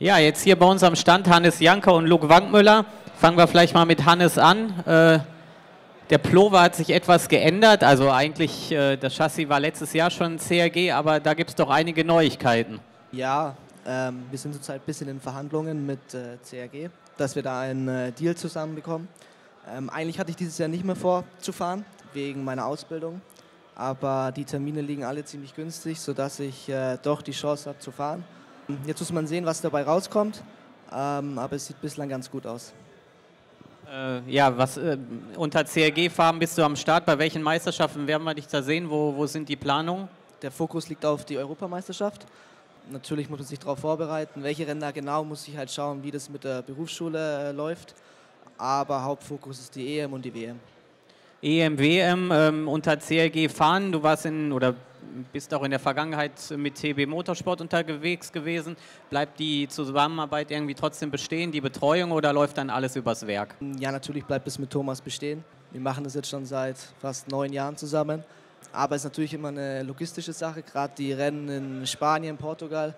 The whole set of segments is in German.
Ja, jetzt hier bei uns am Stand Hannes Janker und Luke Wankmüller. Fangen wir vielleicht mal mit Hannes an. Äh, der Plover hat sich etwas geändert. Also eigentlich, äh, das Chassis war letztes Jahr schon CRG, aber da gibt es doch einige Neuigkeiten. Ja, ähm, wir sind zurzeit ein bisschen in Verhandlungen mit äh, CRG, dass wir da einen äh, Deal zusammenbekommen. Ähm, eigentlich hatte ich dieses Jahr nicht mehr vor zu fahren, wegen meiner Ausbildung. Aber die Termine liegen alle ziemlich günstig, sodass ich äh, doch die Chance habe zu fahren. Jetzt muss man sehen, was dabei rauskommt. Ähm, aber es sieht bislang ganz gut aus. Äh, ja, was äh, unter CRG-Farben bist du am Start? Bei welchen Meisterschaften werden wir dich da sehen? Wo, wo sind die Planungen? Der Fokus liegt auf die Europameisterschaft. Natürlich muss man sich darauf vorbereiten. Welche Rennen da genau, muss ich halt schauen, wie das mit der Berufsschule äh, läuft. Aber Hauptfokus ist die EM und die WM. EM, WM ähm, unter CRG fahren. Du warst in oder bist auch in der Vergangenheit mit TB Motorsport unterwegs gewesen. Bleibt die Zusammenarbeit irgendwie trotzdem bestehen, die Betreuung oder läuft dann alles übers Werk? Ja, natürlich bleibt es mit Thomas bestehen. Wir machen das jetzt schon seit fast neun Jahren zusammen. Aber es ist natürlich immer eine logistische Sache. Gerade die Rennen in Spanien, Portugal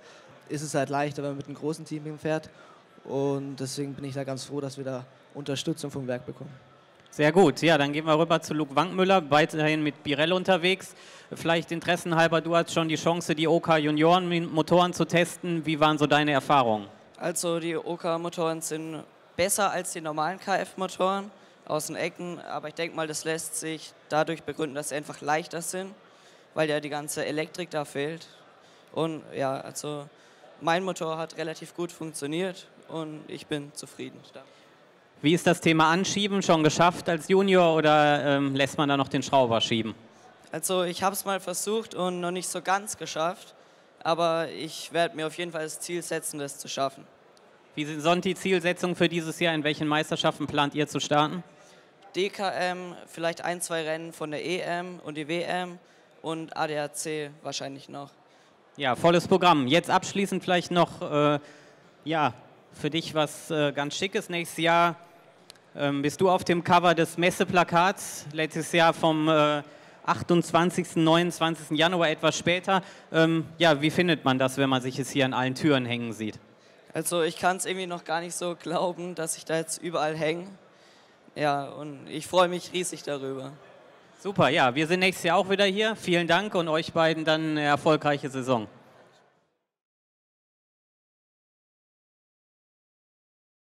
ist es halt leichter, wenn man mit einem großen Team hinfährt. Und deswegen bin ich da ganz froh, dass wir da Unterstützung vom Werk bekommen. Sehr gut. Ja, dann gehen wir rüber zu Luke Wankmüller, weiterhin mit Birell unterwegs. Vielleicht interessenhalber, du hast schon die Chance, die OK Junioren-Motoren zu testen. Wie waren so deine Erfahrungen? Also die OK-Motoren sind besser als die normalen KF-Motoren aus den Ecken, aber ich denke mal, das lässt sich dadurch begründen, dass sie einfach leichter sind, weil ja die ganze Elektrik da fehlt. Und ja, also mein Motor hat relativ gut funktioniert und ich bin zufrieden. Wie ist das Thema Anschieben schon geschafft als Junior oder ähm, lässt man da noch den Schrauber schieben? Also ich habe es mal versucht und noch nicht so ganz geschafft, aber ich werde mir auf jeden Fall das Ziel setzen, das zu schaffen. Wie sind die Zielsetzungen für dieses Jahr? In welchen Meisterschaften plant ihr zu starten? DKM, vielleicht ein, zwei Rennen von der EM und die WM und ADAC wahrscheinlich noch. Ja, volles Programm. Jetzt abschließend vielleicht noch, äh, ja, für dich was äh, ganz Schickes nächstes Jahr ähm, bist du auf dem Cover des Messeplakats, letztes Jahr vom äh, 28., 29. Januar, etwas später. Ähm, ja, wie findet man das, wenn man sich es hier an allen Türen hängen sieht? Also ich kann es irgendwie noch gar nicht so glauben, dass ich da jetzt überall hänge. Ja, und ich freue mich riesig darüber. Super, ja, wir sind nächstes Jahr auch wieder hier. Vielen Dank und euch beiden dann eine erfolgreiche Saison.